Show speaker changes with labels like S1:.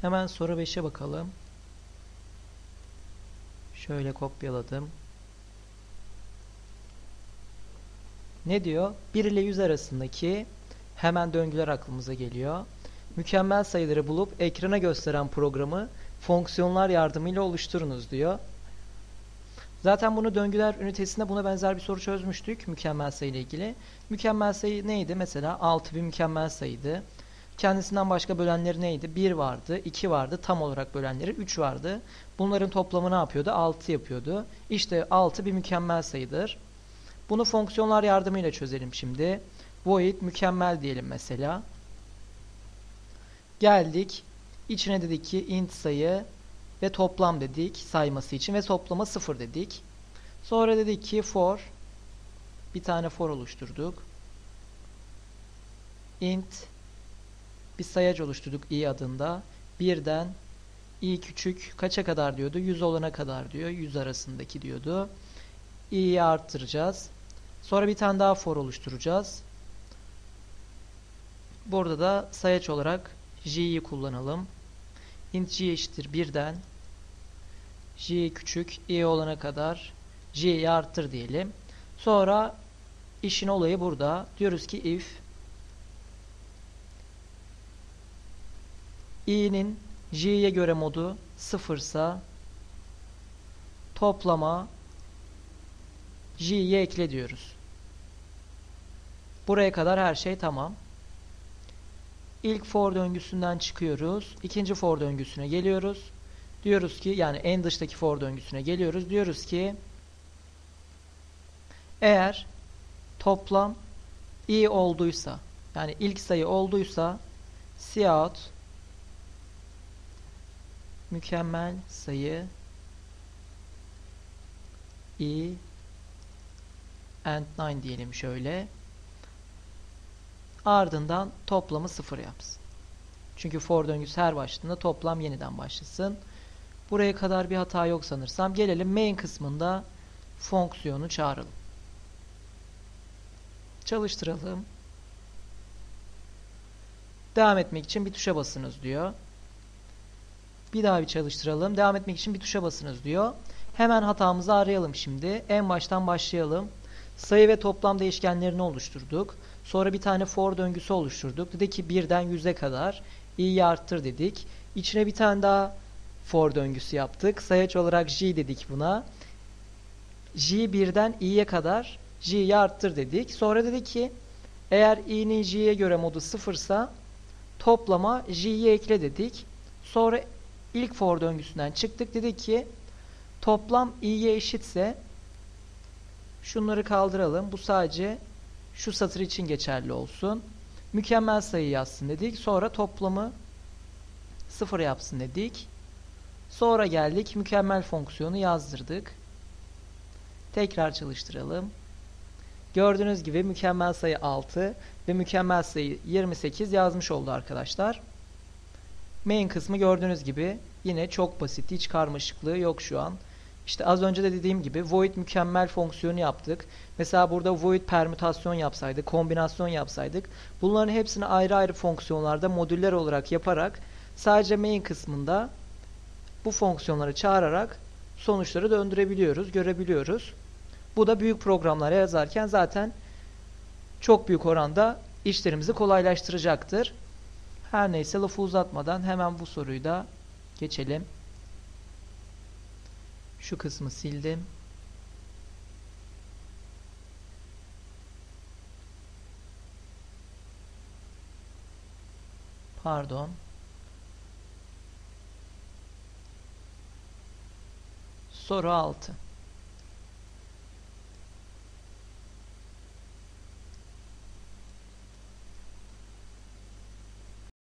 S1: Hemen soru 5'e bakalım. Şöyle kopyaladım. Ne diyor? 1 ile 100 arasındaki hemen döngüler aklımıza geliyor. Mükemmel sayıları bulup ekrana gösteren programı fonksiyonlar yardımıyla oluşturunuz diyor. Zaten bunu döngüler ünitesinde buna benzer bir soru çözmüştük mükemmel sayı ile ilgili. Mükemmel sayı neydi? Mesela 6 bir mükemmel sayıydı. Kendisinden başka bölenleri neydi? 1 vardı, 2 vardı, tam olarak bölenleri 3 vardı. Bunların toplamı ne yapıyordu? 6 yapıyordu. İşte 6 bir mükemmel sayıdır. Bunu fonksiyonlar yardımıyla çözelim şimdi. Void mükemmel diyelim mesela. Geldik. İçine dedik ki int sayı ve toplam dedik sayması için ve toplama 0 dedik. Sonra dedik ki for bir tane for oluşturduk. int bir sayaç oluşturduk i adında. Birden i küçük kaça kadar diyordu? 100 olana kadar diyor. 100 arasındaki diyordu. i'yi arttıracağız. Sonra bir tane daha for oluşturacağız. Burada da sayaç olarak j'yi kullanalım. int j eşittir 1'den j küçük i olana kadar j'yi arttır diyelim. Sonra işin olayı burada. Diyoruz ki if i'nin j'ye göre modu sıfırsa toplama j'yi ekle diyoruz. Buraya kadar her şey tamam. İlk for döngüsünden çıkıyoruz. İkinci for döngüsüne geliyoruz. Diyoruz ki yani en dıştaki for döngüsüne geliyoruz. Diyoruz ki eğer toplam i olduysa yani ilk sayı olduysa cout mükemmel sayı i and 9 diyelim şöyle. Ardından toplamı sıfır yapsın. Çünkü for döngüsü her başladığında toplam yeniden başlasın. Buraya kadar bir hata yok sanırsam. Gelelim main kısmında fonksiyonu çağıralım. Çalıştıralım. Devam etmek için bir tuşa basınız diyor. Bir daha bir çalıştıralım. Devam etmek için bir tuşa basınız diyor. Hemen hatamızı arayalım şimdi. En baştan başlayalım. Sayı ve toplam değişkenlerini oluşturduk. Sonra bir tane for döngüsü oluşturduk. Dedi ki 1'den 100'e kadar i'yi arttır dedik. İçine bir tane daha for döngüsü yaptık. Sayaç olarak j dedik buna. j 1'den i'ye kadar j'yi arttır dedik. Sonra dedi ki eğer i'nin j'ye göre modu sıfırsa toplama j'yi ekle dedik. Sonra ilk for döngüsünden çıktık. Dedik ki toplam i'ye eşitse şunları kaldıralım. Bu sadece şu satır için geçerli olsun. Mükemmel sayı yazsın dedik. Sonra toplamı sıfır yapsın dedik. Sonra geldik mükemmel fonksiyonu yazdırdık. Tekrar çalıştıralım. Gördüğünüz gibi mükemmel sayı 6 ve mükemmel sayı 28 yazmış oldu arkadaşlar. Main kısmı gördüğünüz gibi yine çok basit. Hiç karmaşıklığı yok şu an. İşte az önce de dediğim gibi void mükemmel fonksiyonu yaptık. Mesela burada void permütasyon yapsaydık, kombinasyon yapsaydık bunların hepsini ayrı ayrı fonksiyonlarda modüller olarak yaparak sadece main kısmında bu fonksiyonları çağırarak sonuçları döndürebiliyoruz, görebiliyoruz. Bu da büyük programlar yazarken zaten çok büyük oranda işlerimizi kolaylaştıracaktır. Her neyse lafı uzatmadan hemen bu soruyu da geçelim. Şu kısmı sildim. Pardon. Soru 6.